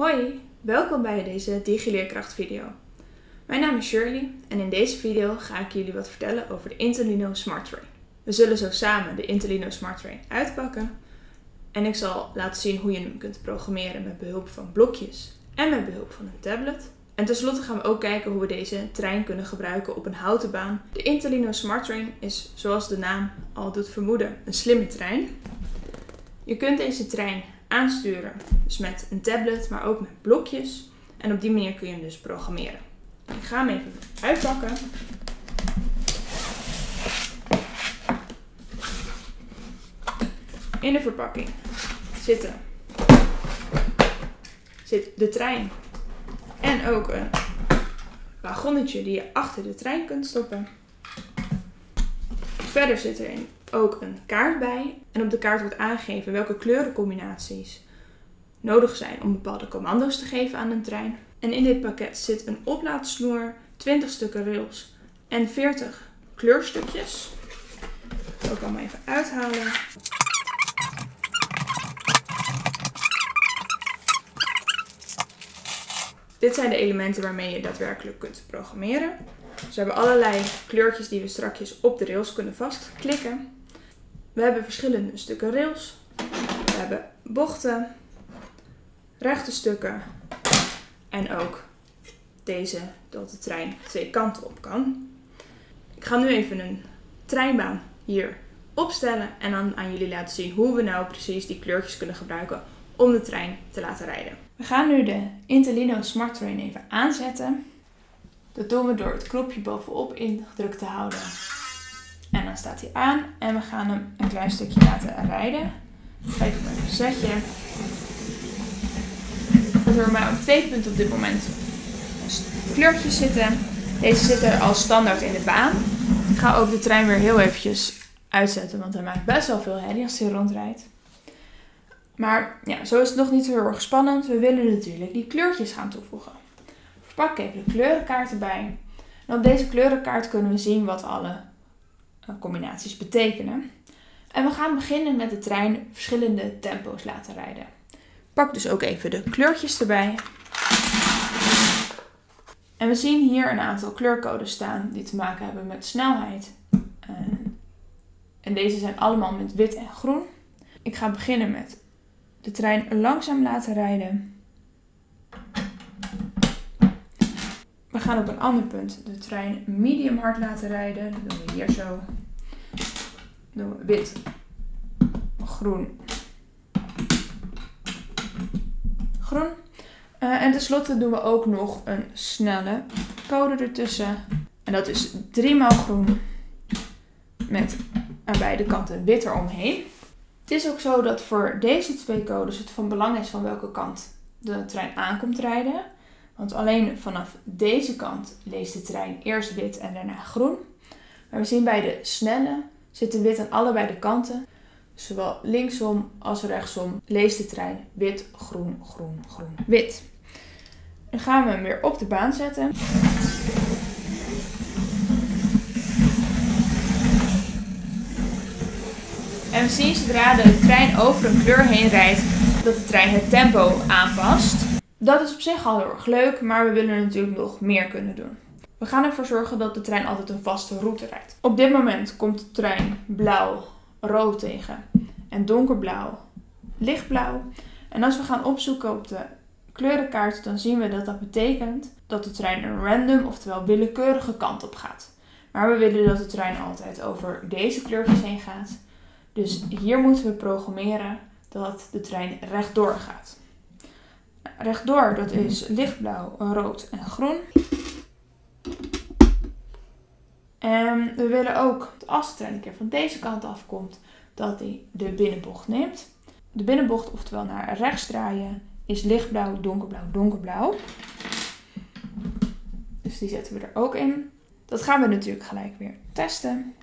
Hoi, welkom bij deze DigiLeerkracht video. Mijn naam is Shirley en in deze video ga ik jullie wat vertellen over de Intelino Smart Tray. We zullen zo samen de Intelino Smart Tray uitpakken en ik zal laten zien hoe je hem kunt programmeren met behulp van blokjes en met behulp van een tablet. En tenslotte gaan we ook kijken hoe we deze trein kunnen gebruiken op een houten baan. De Intelino Smart Train is, zoals de naam al doet vermoeden, een slimme trein. Je kunt deze trein aansturen, dus met een tablet, maar ook met blokjes. En op die manier kun je hem dus programmeren. Ik ga hem even uitpakken. In de verpakking zitten zit de trein en ook een wagonnetje die je achter de trein kunt stoppen. Verder zit er ook een kaart bij. En op de kaart wordt aangegeven welke kleurencombinaties nodig zijn om bepaalde commando's te geven aan een trein. En in dit pakket zit een oplaadsnoer, 20 stukken rails en 40 kleurstukjes. Ik zal ik allemaal even uithalen. Dit zijn de elementen waarmee je daadwerkelijk kunt programmeren. Dus we hebben allerlei kleurtjes die we strakjes op de rails kunnen vastklikken. We hebben verschillende stukken rails. We hebben bochten, rechte stukken en ook deze dat de trein twee kanten op kan. Ik ga nu even een treinbaan hier opstellen en dan aan jullie laten zien hoe we nou precies die kleurtjes kunnen gebruiken om de trein te laten rijden. We gaan nu de Intelino Smart Train even aanzetten. Dat doen we door het knopje bovenop ingedrukt te houden. En dan staat hij aan en we gaan hem een klein stukje laten rijden. Even een zetje. Dat er maar op twee punten op dit moment kleurtjes zitten. Deze zitten al standaard in de baan. Ik ga ook de trein weer heel eventjes uitzetten, want hij maakt best wel veel herrie als hij rondrijdt. Maar ja, zo is het nog niet zo heel erg spannend. We willen natuurlijk die kleurtjes gaan toevoegen. Verpak even de kleurenkaart erbij. En op deze kleurenkaart kunnen we zien wat alle combinaties betekenen. En we gaan beginnen met de trein verschillende tempo's laten rijden. Pak dus ook even de kleurtjes erbij. En we zien hier een aantal kleurcodes staan die te maken hebben met snelheid. En deze zijn allemaal met wit en groen. Ik ga beginnen met de trein langzaam laten rijden. We gaan op een ander punt de trein medium hard laten rijden. Dat doen we hier zo. doen we wit, groen, groen. Uh, en tenslotte doen we ook nog een snelle code ertussen. En dat is 3 maal groen met aan beide kanten wit eromheen. Het is ook zo dat voor deze twee codes het van belang is van welke kant de trein aankomt rijden. Want alleen vanaf deze kant leest de trein eerst wit en daarna groen. Maar we zien bij de snelle zitten wit aan allebei de kanten. Zowel linksom als rechtsom leest de trein wit, groen, groen, groen, wit. Dan gaan we hem weer op de baan zetten. En we zien zodra de trein over een kleur heen rijdt, dat de trein het tempo aanpast. Dat is op zich al heel erg leuk, maar we willen natuurlijk nog meer kunnen doen. We gaan ervoor zorgen dat de trein altijd een vaste route rijdt. Op dit moment komt de trein blauw, rood tegen en donkerblauw, lichtblauw. En als we gaan opzoeken op de kleurenkaart, dan zien we dat dat betekent dat de trein een random, oftewel willekeurige kant op gaat. Maar we willen dat de trein altijd over deze kleurtjes heen gaat. Dus hier moeten we programmeren dat de trein rechtdoor gaat. Rechtdoor, dat is lichtblauw, rood en groen. En we willen ook, als de een keer van deze kant afkomt, dat hij de binnenbocht neemt. De binnenbocht, oftewel naar rechts draaien, is lichtblauw, donkerblauw, donkerblauw. Dus die zetten we er ook in. Dat gaan we natuurlijk gelijk weer testen.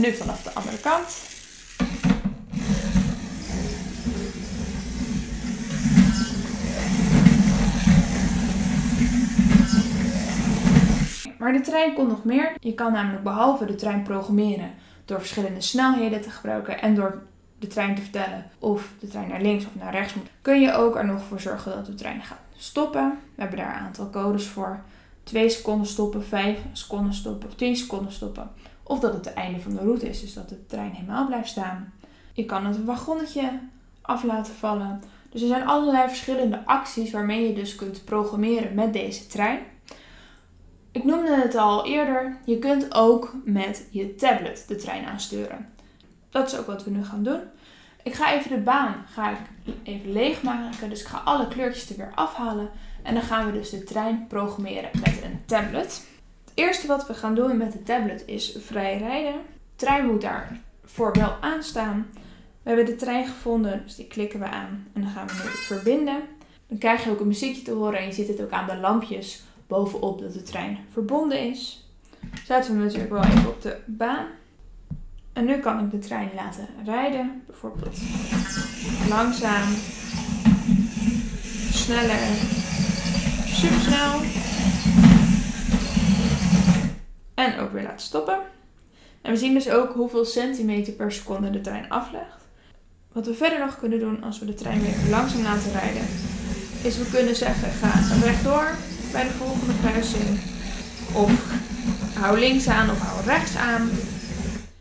Nu vanaf de andere kant. Maar de trein kon nog meer. Je kan namelijk behalve de trein programmeren door verschillende snelheden te gebruiken en door de trein te vertellen of de trein naar links of naar rechts moet, kun je ook er nog voor zorgen dat de trein gaat stoppen. We hebben daar een aantal codes voor. 2 seconden stoppen, 5 seconden stoppen of 10 seconden stoppen. Of dat het het einde van de route is, dus dat de trein helemaal blijft staan. Je kan het wagonnetje af laten vallen. Dus er zijn allerlei verschillende acties waarmee je dus kunt programmeren met deze trein. Ik noemde het al eerder, je kunt ook met je tablet de trein aansturen. Dat is ook wat we nu gaan doen. Ik ga even de baan ga ik even leegmaken, dus ik ga alle kleurtjes er weer afhalen. En dan gaan we dus de trein programmeren met een tablet. Eerste wat we gaan doen met de tablet is vrij rijden. De trein moet daarvoor wel aanstaan. We hebben de trein gevonden, dus die klikken we aan. En dan gaan we nu verbinden. Dan krijg je ook een muziekje te horen en je ziet het ook aan de lampjes bovenop dat de trein verbonden is. Zetten we hem natuurlijk wel even op de baan. En nu kan ik de trein laten rijden. Bijvoorbeeld langzaam, sneller, supersnel. En ook weer laten stoppen. En we zien dus ook hoeveel centimeter per seconde de trein aflegt. Wat we verder nog kunnen doen als we de trein weer langzaam laten rijden, is we kunnen zeggen ga rechtdoor bij de volgende kruising. Of hou links aan of hou rechts aan.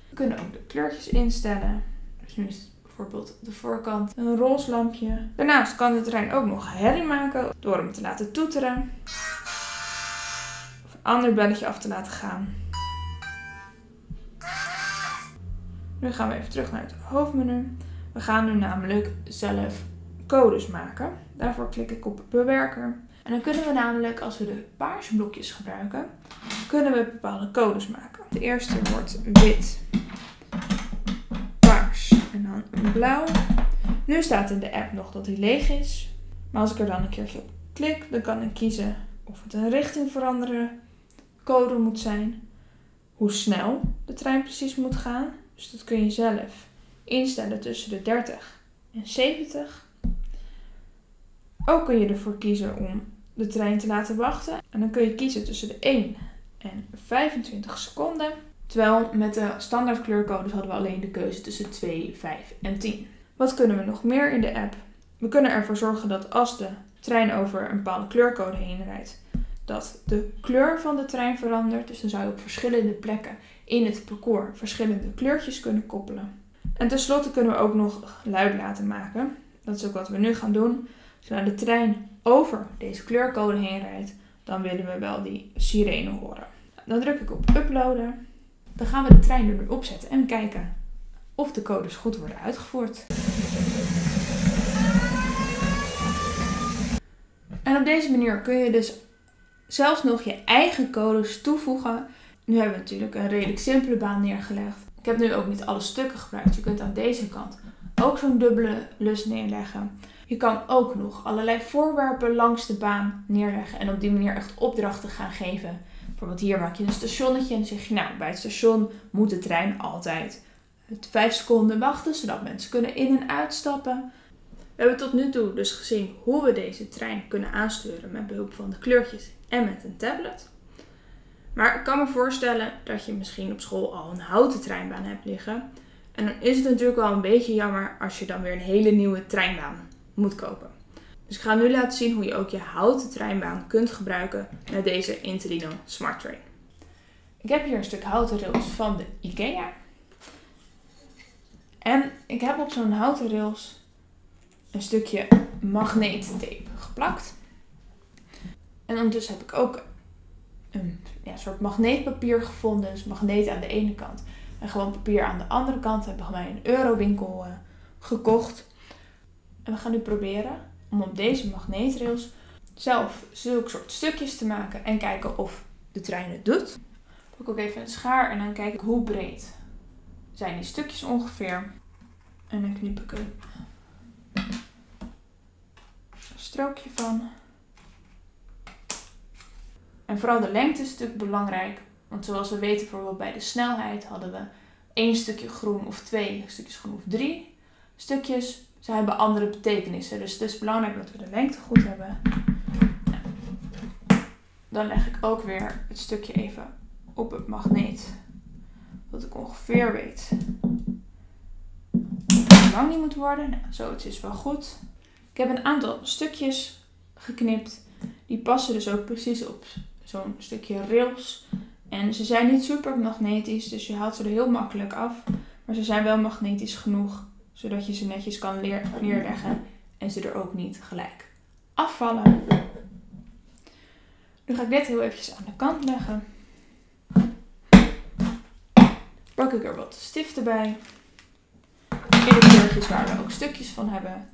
We kunnen ook de kleurtjes instellen. Dus nu is bijvoorbeeld de voorkant een roze lampje. Daarnaast kan de trein ook nog herrie maken door hem te laten toeteren. Ander belletje af te laten gaan. Nu gaan we even terug naar het hoofdmenu. We gaan nu namelijk zelf codes maken. Daarvoor klik ik op bewerker. En dan kunnen we namelijk, als we de paarse blokjes gebruiken, kunnen we bepaalde codes maken. De eerste wordt wit, paars en dan blauw. Nu staat in de app nog dat hij leeg is. Maar als ik er dan een keertje op klik, dan kan ik kiezen of het een richting veranderen code moet zijn. Hoe snel de trein precies moet gaan. Dus dat kun je zelf instellen tussen de 30 en 70. Ook kun je ervoor kiezen om de trein te laten wachten. En dan kun je kiezen tussen de 1 en 25 seconden. Terwijl met de standaard kleurcodes hadden we alleen de keuze tussen 2, 5 en 10. Wat kunnen we nog meer in de app? We kunnen ervoor zorgen dat als de trein over een bepaalde kleurcode heen rijdt, dat de kleur van de trein verandert. Dus dan zou je op verschillende plekken in het parcours verschillende kleurtjes kunnen koppelen. En tenslotte kunnen we ook nog geluid laten maken. Dat is ook wat we nu gaan doen. Zodra de trein over deze kleurcode heen rijdt, dan willen we wel die sirene horen. Dan druk ik op uploaden. Dan gaan we de trein er weer opzetten en kijken of de codes goed worden uitgevoerd. En op deze manier kun je dus zelfs nog je eigen codes toevoegen. Nu hebben we natuurlijk een redelijk simpele baan neergelegd. Ik heb nu ook niet alle stukken gebruikt. Je kunt aan deze kant ook zo'n dubbele lus neerleggen. Je kan ook nog allerlei voorwerpen langs de baan neerleggen en op die manier echt opdrachten gaan geven. Bijvoorbeeld hier maak je een stationnetje en zeg je nou bij het station moet de trein altijd 5 seconden wachten zodat mensen kunnen in- en uitstappen. We hebben tot nu toe dus gezien hoe we deze trein kunnen aansturen met behulp van de kleurtjes en met een tablet. Maar ik kan me voorstellen dat je misschien op school al een houten treinbaan hebt liggen. En dan is het natuurlijk wel een beetje jammer als je dan weer een hele nieuwe treinbaan moet kopen. Dus ik ga nu laten zien hoe je ook je houten treinbaan kunt gebruiken met deze Interino Smart Train. Ik heb hier een stuk houten rails van de IKEA. En ik heb op zo'n houten rails een stukje magneettape geplakt. En ondertussen heb ik ook een ja, soort magneetpapier gevonden. Dus magneet aan de ene kant en gewoon papier aan de andere kant. Hebben we bij een eurowinkel uh, gekocht. En we gaan nu proberen om op deze magneetrails zelf zulke soort stukjes te maken en kijken of de trein het doet. Pak ook even een schaar en dan kijk ik hoe breed zijn die stukjes ongeveer. En dan knip ik een strookje van. En vooral de lengte is natuurlijk belangrijk. Want zoals we weten, bijvoorbeeld bij de snelheid hadden we één stukje groen of twee stukjes groen of drie stukjes. Ze hebben andere betekenissen. Dus het is belangrijk dat we de lengte goed hebben. Nou. Dan leg ik ook weer het stukje even op het magneet. Dat ik ongeveer weet hoe lang die moet worden. Nou, zo het is wel goed. Ik heb een aantal stukjes geknipt. Die passen dus ook precies op zo'n stukje rails. En ze zijn niet super magnetisch, dus je haalt ze er heel makkelijk af. Maar ze zijn wel magnetisch genoeg, zodat je ze netjes kan neerleggen en ze er ook niet gelijk afvallen. Nu ga ik dit heel eventjes aan de kant leggen. Pak ik er wat stiften bij. In de kleurtjes waar we ook stukjes van hebben.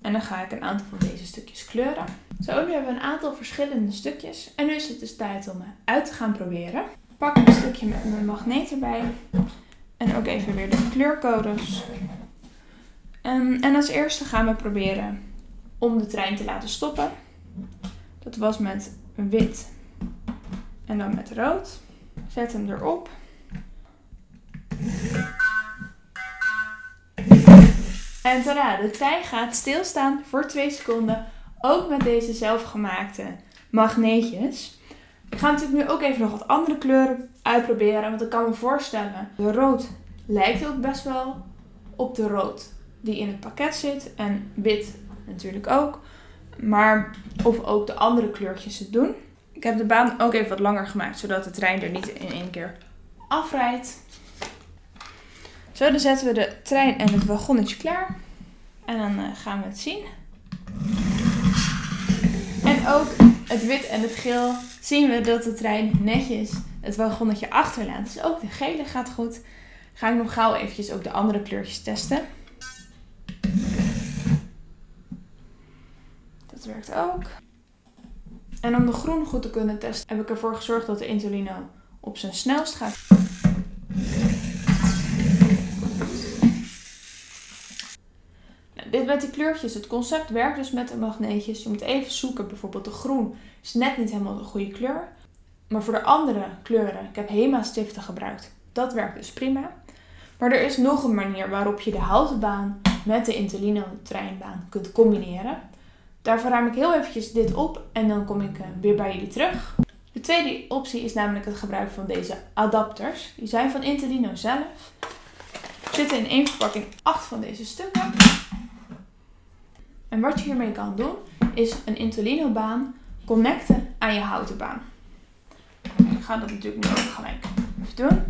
En dan ga ik een aantal van deze stukjes kleuren. Zo, nu hebben we een aantal verschillende stukjes. En nu is het dus tijd om uit te gaan proberen. Pak een stukje met mijn magneet erbij. En ook even weer de kleurcodes. Um, en als eerste gaan we proberen om de trein te laten stoppen. Dat was met wit en dan met rood. Zet hem erop. En tada, de trein gaat stilstaan voor 2 seconden. Ook met deze zelfgemaakte magneetjes. Ik ga natuurlijk nu ook even nog wat andere kleuren uitproberen. Want ik kan me voorstellen, de rood lijkt ook best wel op de rood die in het pakket zit. En wit natuurlijk ook. Maar of ook de andere kleurtjes het doen. Ik heb de baan ook even wat langer gemaakt, zodat de trein er niet in één keer afrijdt. Zo, dan zetten we de trein en het wagonnetje klaar. En dan eh, gaan we het zien. En ook het wit en het geel zien we dat de trein netjes het wagonnetje achterlaat. Dus ook de gele gaat goed. Ga ik nog gauw eventjes ook de andere kleurtjes testen. Dat werkt ook. En om de groen goed te kunnen testen, heb ik ervoor gezorgd dat de Intolino op zijn snelst gaat. Dit met die kleurtjes. Het concept werkt dus met de magneetjes. Je moet even zoeken. Bijvoorbeeld de groen is net niet helemaal de goede kleur. Maar voor de andere kleuren, ik heb Hema stiften gebruikt. Dat werkt dus prima. Maar er is nog een manier waarop je de houten baan met de Intolino treinbaan kunt combineren. Daarvoor ruim ik heel eventjes dit op en dan kom ik eh, weer bij jullie terug. De tweede optie is namelijk het gebruik van deze adapters. Die zijn van Intolino zelf. Er zitten in één verpakking acht van deze stukken. En wat je hiermee kan doen, is een Intolino baan connecten aan je houten baan. Ik ga dat natuurlijk nu ook gelijk even doen.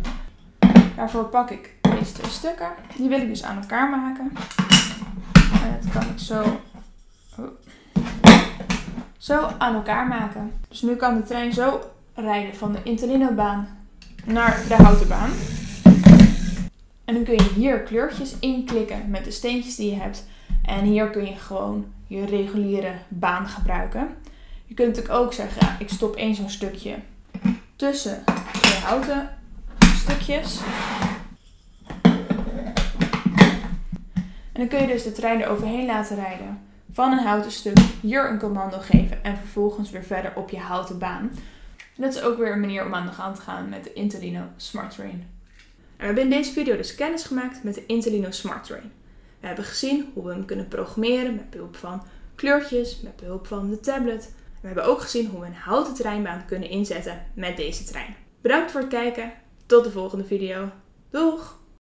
Daarvoor pak ik deze twee stukken. Die wil ik dus aan elkaar maken. En dat kan ik zo zo aan elkaar maken. Dus nu kan de trein zo rijden van de Interlino-baan naar de houten baan. En dan kun je hier kleurtjes inklikken met de steentjes die je hebt. En hier kun je gewoon je reguliere baan gebruiken. Je kunt natuurlijk ook zeggen, ik stop één zo'n stukje tussen de houten stukjes. En dan kun je dus de trein er overheen laten rijden van een houten stuk hier een commando geven en vervolgens weer verder op je houten baan. dat is ook weer een manier om aan de gang te gaan met de Intelino Smart Train. En we hebben in deze video dus kennis gemaakt met de Intelino Smart Train. We hebben gezien hoe we hem kunnen programmeren met behulp van kleurtjes, met behulp van de tablet. We hebben ook gezien hoe we een houten treinbaan kunnen inzetten met deze trein. Bedankt voor het kijken. Tot de volgende video. Doeg!